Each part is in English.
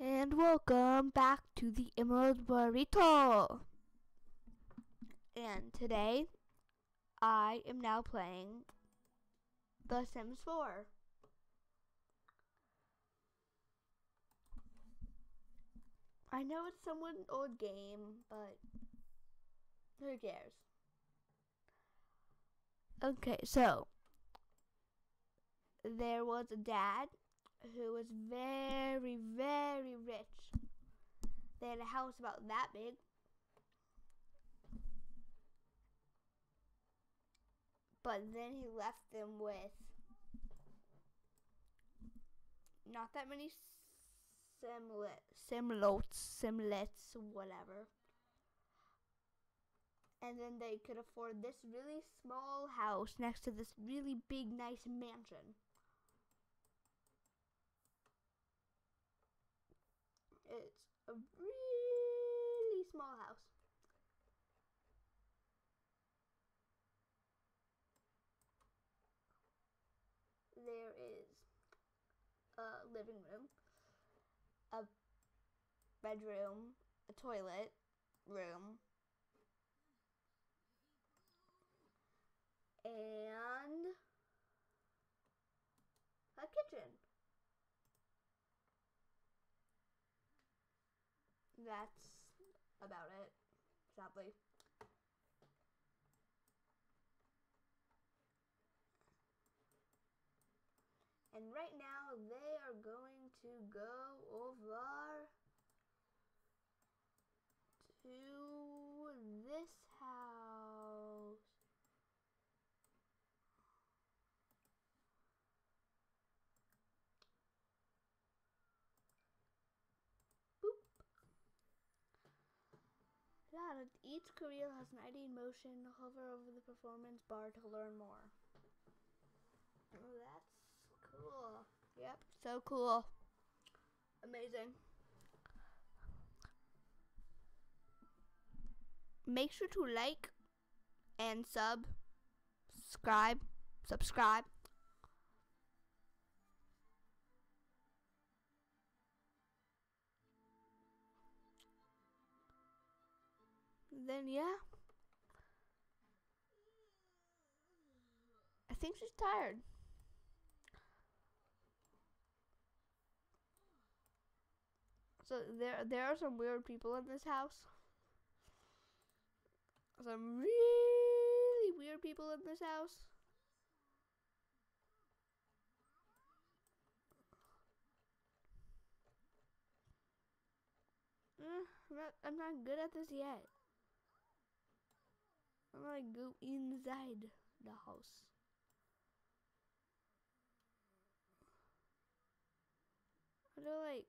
And welcome back to the Emerald Burrito. And today, I am now playing The Sims 4. I know it's somewhat an old game, but who cares? Okay, so there was a dad who was very, very rich. They had a house about that big. But then he left them with not that many simlet, simlotes, simlets, whatever. And then they could afford this really small house next to this really big, nice mansion. It's a really small house. There is a living room, a bedroom, a toilet room, and a kitchen. That's about it, sadly. And right now they are going to go over to this house. Boop. Each career has an ID motion. Hover over the performance bar to learn more. Oh, that's cool. Yep, so cool. Amazing. Make sure to like and sub, subscribe, subscribe. Then yeah. I think she's tired. So there there are some weird people in this house. Some really weird people in this house. Uh, I'm not I'm not good at this yet. I'm gonna go inside the house. How do I like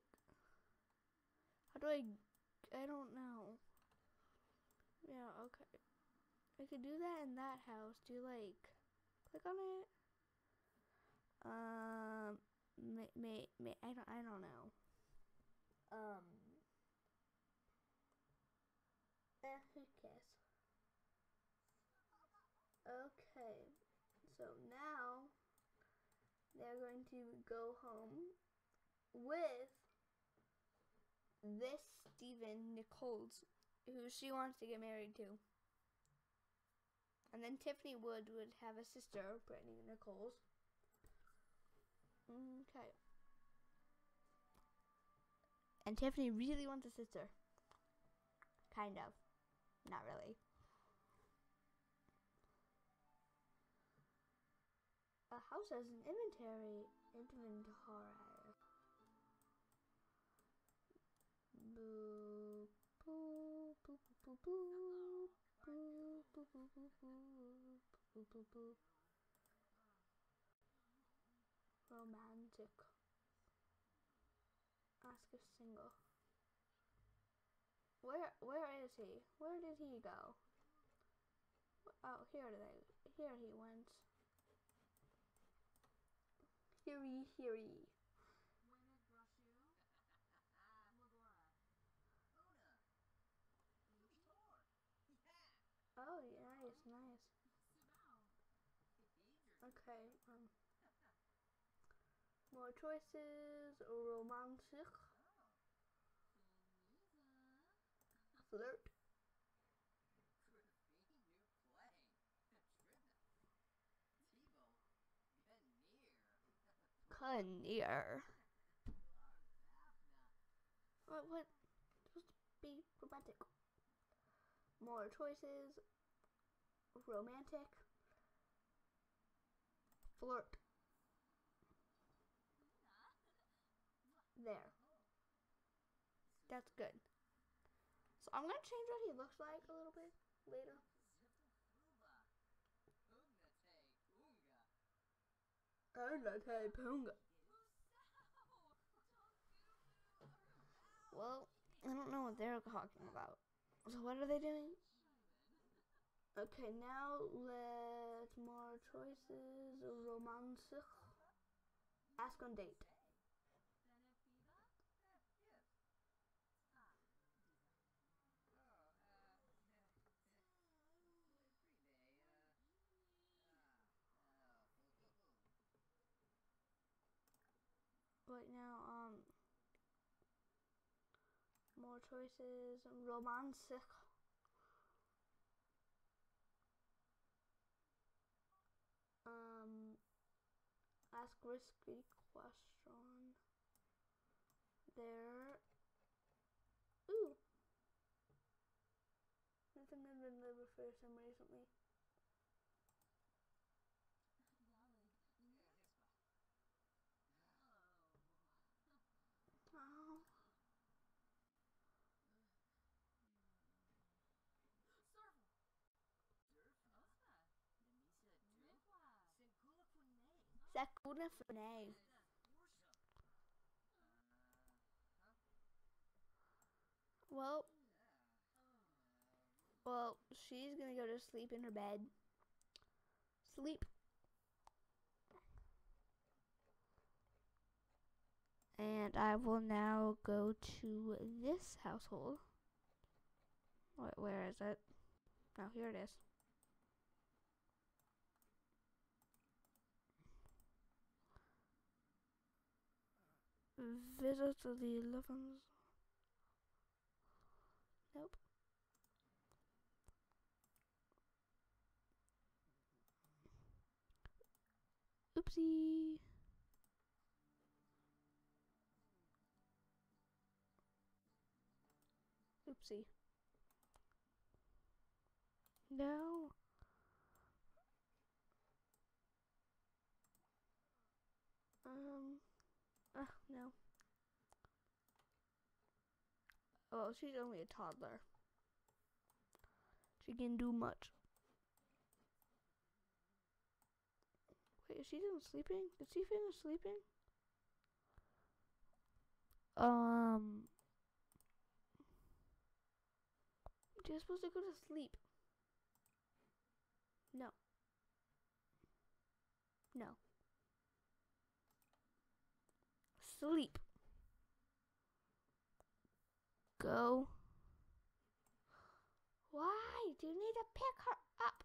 how do I I don't know. Yeah, okay. I could do that in that house. Do you like click on it? Um may, may, may I don't I don't know. Um Eh, who cares? Okay, so now they're going to go home with this Stephen Nichols, who she wants to get married to. And then Tiffany Wood would have a sister, Brittany Nichols. Okay. And Tiffany really wants a sister. Kind of. Not really. A house has an inventory. Inventory. Boo, boo, boo, boo, boo, boo, boo, boo, boo, boo. Romantic. Ask if single. Where where is he? Where did he go? Oh, here they here he went. Heary, heary. Oh, yeah, nice, nice. Okay, um. More choices. Romantic. Flirt. Near. What? What? To be romantic. More choices. Romantic. Flirt. There. That's good. So I'm gonna change what he looks like a little bit later. Punga. Well, I don't know what they're talking about. So what are they doing? Okay, now let's more choices. Romantic. Ask on date. Right now, um, more choices. Romantic. Um, ask risky question. There. Ooh. I think I've been there for some recently. Sakura Fune. Well, well, she's gonna go to sleep in her bed. Sleep. And I will now go to this household. Wait, where is it? Oh, here it is. Visit the eleventh. Nope. Oopsie. Oopsie. No. Um. Uh, no. Oh, she's only a toddler. She can do much. Wait, is she done sleeping? Did she finish sleeping? Um. She's supposed to go to sleep. No. No. Sleep. Go. Why? Do you need to pick her up?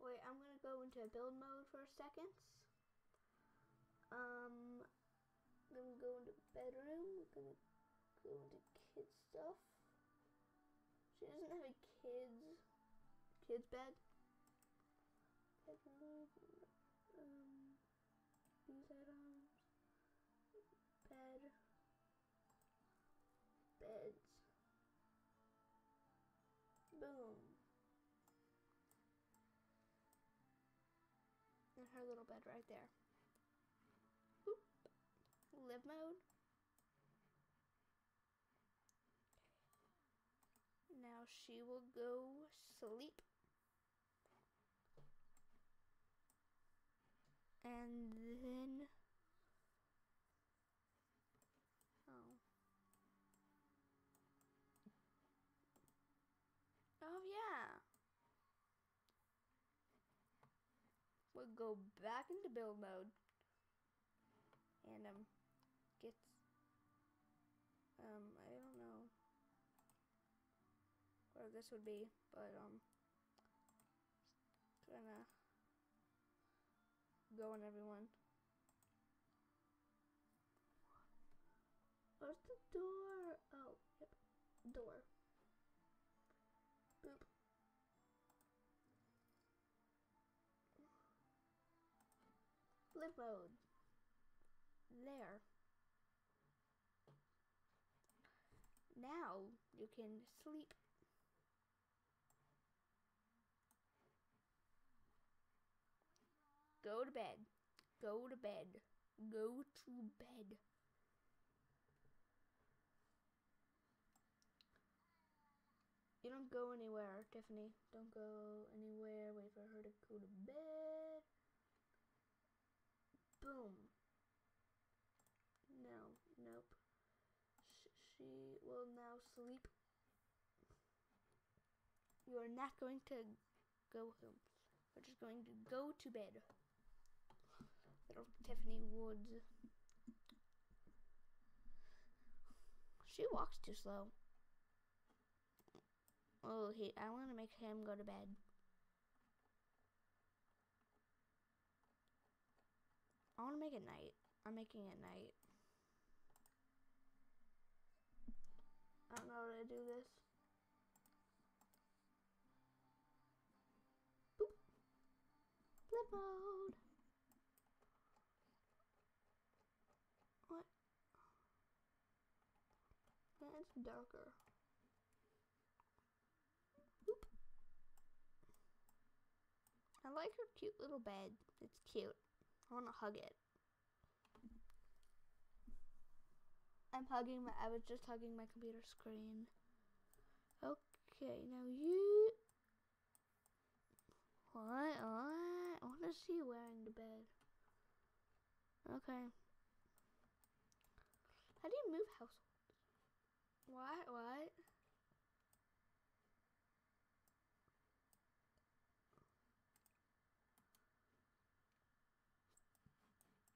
Wait, I'm gonna go into build mode for a second. Um, then we go into bedroom. We're gonna go into kid stuff. She doesn't have a kids kids bed. Bedroom. Um, these items. Her little bed right there. Boop. Live mode. Now she will go sleep. And then Oh. Oh yeah. Go back into build mode. And um gets um I don't know where this would be, but um gonna go on everyone. Mode. There. Now you can sleep. Go to bed. Go to bed. Go to bed. You don't go anywhere, Tiffany. Don't go anywhere. Wait for her to go to bed. Boom. No, nope. Sh she will now sleep. You are not going to go home. We're just going to go to bed. Little Tiffany Woods. She walks too slow. Oh, he, I want to make him go to bed. I want to make it night. I'm making it night. I don't know how to do this. Boop. Flip mode. What? That's darker. I like her cute little bed. It's cute. I want to hug it. I'm hugging my, I was just hugging my computer screen. Okay, now you. What? What? Is she wearing to bed? Okay. How do you move households? What? What?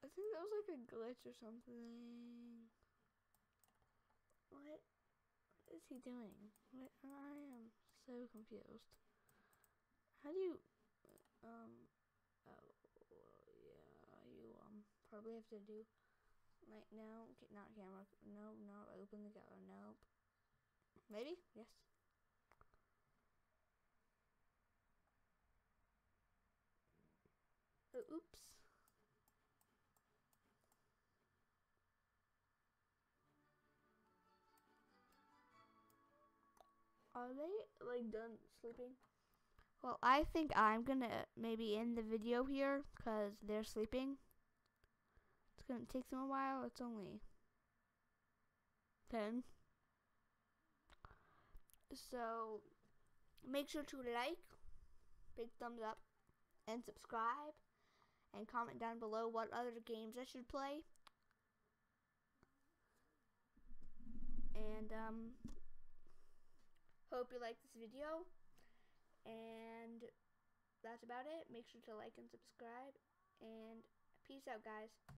I think that was like a glitch or something. What is he doing? What? I am so confused. How do you, um, oh, yeah, you, um, probably have to do, like, no, not camera, no, no, open the camera, nope. Maybe? Yes. Oh, oops. Are they like done sleeping? Well, I think I'm gonna maybe end the video here because they're sleeping. It's gonna take them a while. It's only 10. So make sure to like, big thumbs up, and subscribe, and comment down below what other games I should play. And um, Hope you like this video. And that's about it. Make sure to like and subscribe. And peace out, guys.